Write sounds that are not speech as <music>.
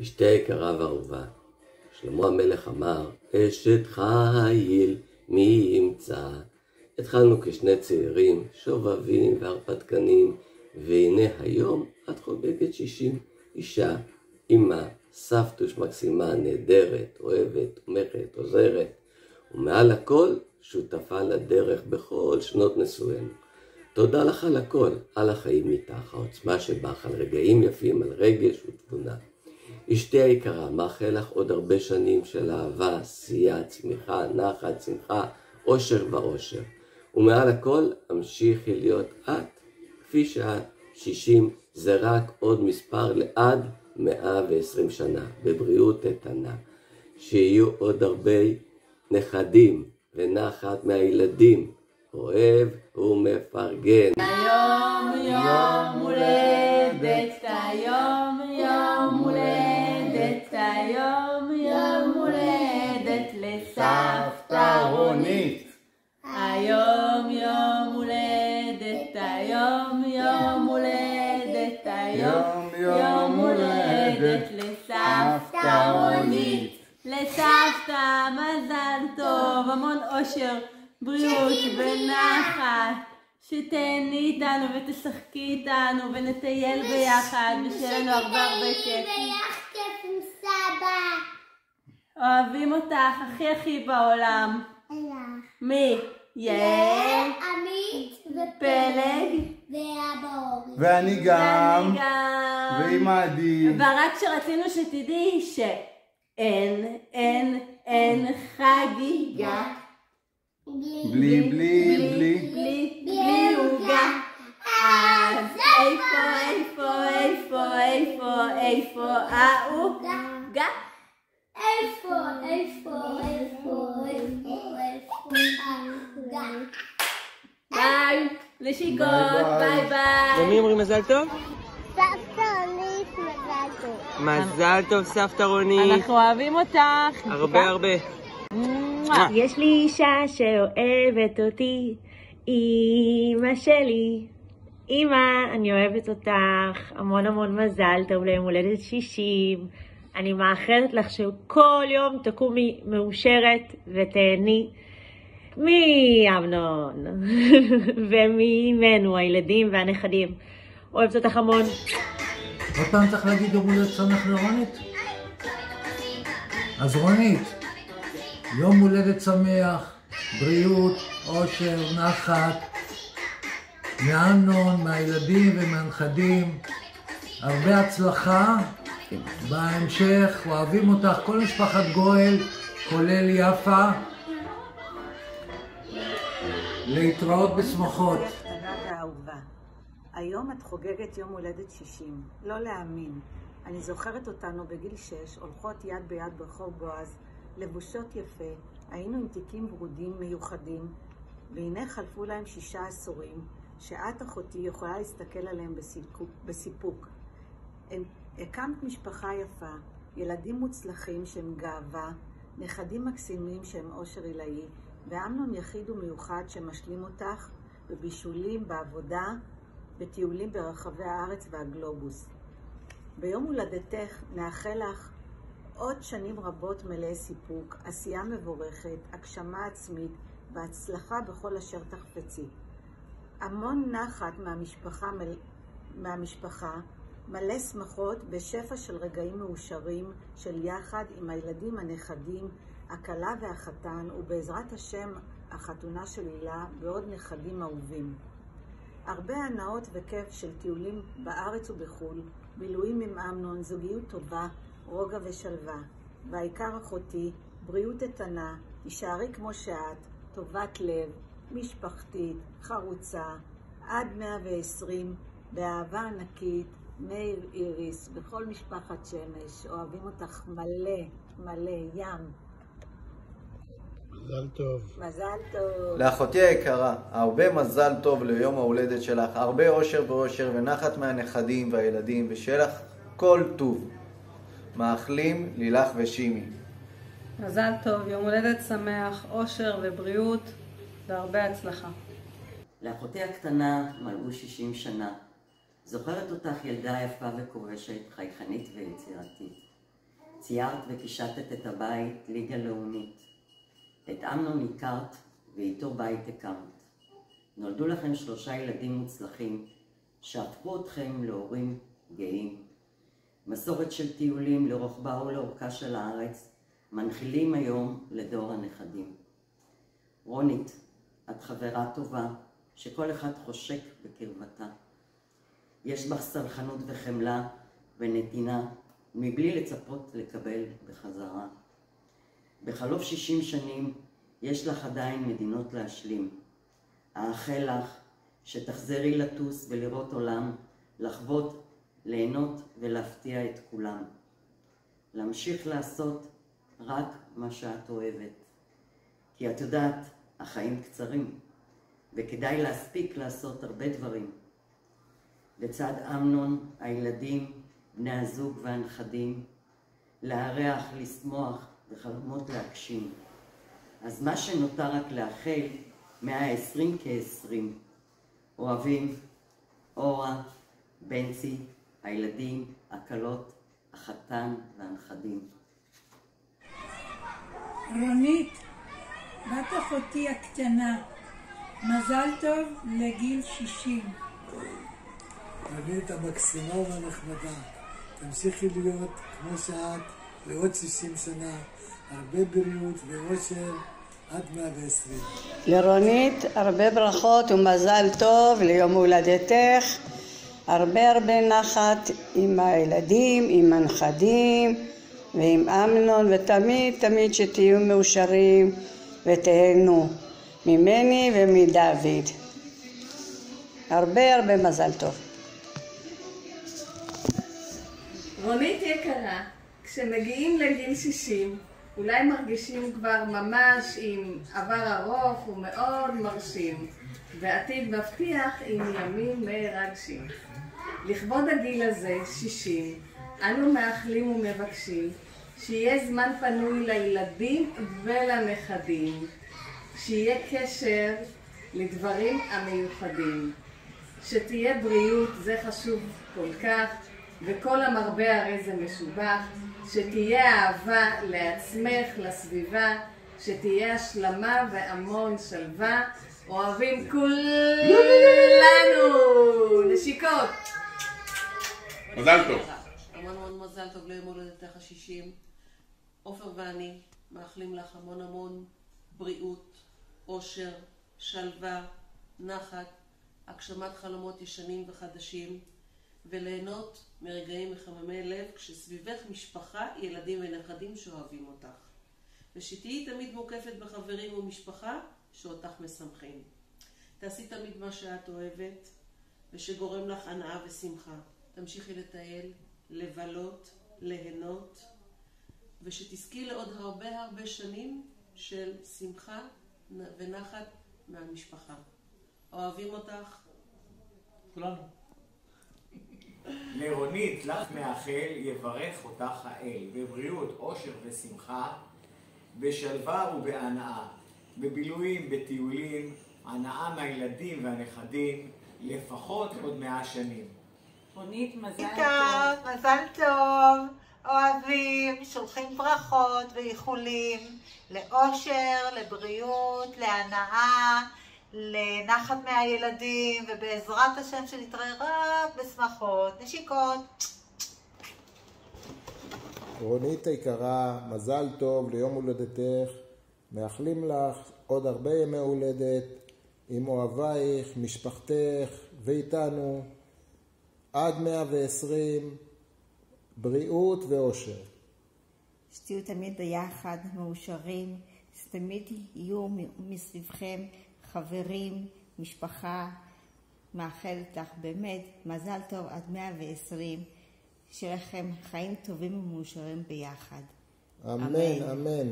אשתי היקרה והאהובה, שלמה המלך אמר, אשת חיל מי ימצא. התחלנו כשני צעירים, שובבים והרפתקנים, והנה היום את חוגגת שישים. אישה, אמא, סבתוש מקסימה, נהדרת, אוהבת, תומכת, עוזרת, ומעל הכל, שותפה לדרך בכל שנות נישואינו. תודה לך על הכל, על החיים איתך, העוצמה שבך, על רגעים יפים, על רגש ותבונה. אשתי היקרה, מאחל לך עוד הרבה שנים של אהבה, עשייה, צמיחה, נחת, שמחה, אושר ואושר. ומעל הכל, המשיכי להיות את, כפי שאת, שישים, זה רק עוד מספר לעד 120 שנה, בבריאות איתנה. שיהיו עוד הרבה נכדים ונחת מהילדים, אוהב ומפרגן. היום יום הולדת, היום לסבתא רונית. היום יום הולדת, היום יום הולדת, היום יום הולדת לסבתא רונית. לסבתא מזל טוב, המון אושר, בריאות ונחת. שתהני איתנו ותשחקי איתנו ונטייל ביחד ושיהיה לנו הרבה הרבה כיף. ויח כיף עם סבא. אוהבים אותך הכי הכי בעולם. מי? יעל, עמית פלג, ואבא אורי. ואני גם, ואני גם. ועם עדי. ורק שרצינו שתדעי שאין, אין, אין חגיגה. בלי, בלי, בלי. בלי, בלי עוגה. אז איפה, איפה, איפה, איפה, איפה העוגה? העוגה. ביי, נשיקות, ביי, ביי. ביי ביי. למי אומרים מזל טוב? סבתא רונית מזל טוב. מזל טוב סבתא רונית. אנחנו אוהבים אותך. הרבה הרבה. יש לי אישה שאוהבת אותי, אימא שלי. אימא, אני אוהבת אותך, המון המון מזל טוב ליום הולדת 60. אני מאחלת לך שכל יום תקומי מאושרת ותהני מאמנון <laughs> וממנו, הילדים והנכדים. אוהבת אותך המון. עוד פעם צריך להגיד יום שמח לרונית? אז רונית, יום הולדת שמח, בריאות, אושר, נחת, מאמנון, מהילדים ומהנכדים, הרבה הצלחה בהמשך, אוהבים אותך, כל משפחת גואל, כולל יפה. להתראות בשמחות. היום את חוגגת יום הולדת 60. לא להאמין. אני זוכרת אותנו בגיל 6, הולכות יד ביד ברחוב בועז, לבושות יפה, היינו עם תיקים ורודים מיוחדים, והנה חלפו להם שישה עשורים, שאת, אחותי, יכולה להסתכל עליהם בסיפוק. בסיפוק. הם- הקמת משפחה יפה, ילדים מוצלחים שהם גאווה, נכדים מקסימים שהם אושר עילאי, ואמנון יחיד ומיוחד שמשלים אותך בבישולים, בעבודה, בטיולים ברחבי הארץ והגלובוס. ביום הולדתך נאחל לך עוד שנים רבות מלאי סיפוק, עשייה מבורכת, הגשמה עצמית והצלחה בכל אשר תחפצי. המון נחת מהמשפחה. מהמשפחה מלא שמחות בשפע של רגעים מאושרים של יחד עם הילדים הנכדים, הכלה והחתן, ובעזרת השם החתונה של הילה ועוד נכדים אהובים. הרבה הנאות וכיף של טיולים בארץ ובחו"ל, בילויים עם אמנון, זוגיות טובה, רוגע ושלווה. והעיקר אחותי, בריאות איתנה, הישארי כמו שאת, טובת לב, משפחתית, חרוצה, עד 120, באהבה ענקית, מאיר איריס, וכל משפחת שמש, אוהבים אותך מלא, מלא, ים. מזל טוב. מזל טוב. לאחותי היקרה, הרבה מזל טוב ליום ההולדת שלך, הרבה אושר ואושר ונחת מהנכדים והילדים, ושיהיה לך כל טוב. מאחלים לילך ושימי. מזל טוב, יום הולדת שמח, אושר ובריאות והרבה הצלחה. לאחותי הקטנה מלאו 60 שנה. זוכרת אותך ילדה יפה וכובשת, חייכנית ויצירתית. ציירת וקישטת את הבית ליגה לאומית. את אמנון הכרת ואיתו בית הקמת. נולדו לכם שלושה ילדים מוצלחים שהפכו אתכם להורים גאים. מסורת של טיולים לרוחבה ולאורכה של הארץ מנחילים היום לדור הנכדים. רונית, את חברה טובה שכל אחד חושק בקרבתה. יש בך סלחנות וחמלה ונתינה מבלי לצפות לקבל בחזרה. בחלוף שישים שנים יש לך עדיין מדינות להשלים. האחל לך שתחזרי לטוס ולראות עולם, לחוות, ליהנות ולהפתיע את כולם. להמשיך לעשות רק מה שאת אוהבת. כי את יודעת, החיים קצרים, וכדאי להספיק לעשות הרבה דברים. לצד אמנון, הילדים, בני הזוג והנכדים, לארח, לשמוח וחלומות להגשים. אז מה שנותר רק לאחל, 120 כ-20. אוהבים, אורה, בנצי, הילדים, הכלות, החתן והנכדים. רונית, בת אחותי הקטנה, מזל טוב לגיל 60. תמיד המקסימה והנחמדה. תמשיכי להיות כמו שאת לעוד 60 שנה, הרבה בריאות ואושר. עד 120. לרונית, הרבה ברכות ומזל טוב ליום הולדתך. הרבה הרבה נחת עם הילדים, עם הנכדים ועם אמנון, ותמיד תמיד שתהיו מאושרים ותהנו ממני ומדוד. הרבה הרבה מזל טוב. רונית יקרה, כשמגיעים לגיל 60, אולי מרגישים כבר ממש עם עבר ארוך ומאוד מרשים, ועתיד מבטיח עם ימים מרגשים. לכבוד הגיל הזה, 60, אנו מאחלים ומבקשים שיהיה זמן פנוי לילדים ולנכדים, שיהיה קשר לדברים המיוחדים, שתהיה בריאות, זה חשוב כל כך, וכל המרבה הרי זה משובח, שתהיה אהבה לעצמך, לסביבה, שתהיה השלמה והמון שלווה. אוהבים כולנו! נשיקות! מזל טוב. המון המון מזל טוב ליום הולדתך השישים. עופר ואני מאחלים לך המון המון בריאות, אושר, שלווה, נחת, הגשמת חלומות ישנים וחדשים, וליהנות מרגעים מחממי לב כשסביבך משפחה, ילדים ונכדים שאוהבים אותך. ושתהיי תמיד מוקפת בחברים ומשפחה שאותך משמחים. תעשי תמיד מה שאת אוהבת ושגורם לך הנאה ושמחה. תמשיכי לטייל, לבלות, ליהנות, ושתזכי לעוד הרבה הרבה שנים של שמחה ונחת מהמשפחה. אוהבים אותך. כולנו. לרונית, לך מאחל, יברך אותך האל, בבריאות, אושר ושמחה, בשלווה ובהנאה, בבילויים, בטיולים, הנאה מהילדים והנכדים, לפחות עוד מאה שנים. רונית, מזל טוב. מזל טוב. אוהבים, שולחים ברכות ואיחולים לאושר, לבריאות, להנאה, לנחת מהילדים, ובעזרת השם שנתראה רק בשמחות. נשיקות. רונית היקרה, מזל טוב ליום הולדתך. מאחלים לך עוד הרבה ימי הולדת עם אוהבייך, משפחתך ואיתנו עד מאה ועשרים, בריאות ואושר. שתהיו תמיד ביחד, מאושרים, שתמיד יהיו מסביבכם חברים, משפחה. מאחלת לך באמת מזל טוב עד מאה ועשרים, שיהיה לכם חיים טובים ומאושרים ביחד. אמן, אמן. אמן.